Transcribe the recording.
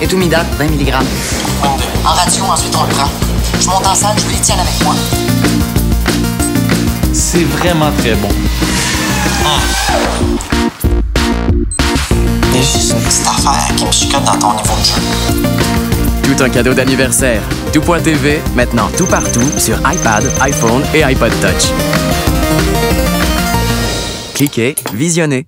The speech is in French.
Et tout mida, 20 mg. En ration, ensuite on le prend. Je monte en salle, je veux tiens avec moi. C'est vraiment très bon. Ah. Il juste une petite affaire qui me chicote dans ton niveau de jeu. Tout un cadeau d'anniversaire. Tout.tv, maintenant tout partout sur iPad, iPhone et iPod Touch. Cliquez, visionnez.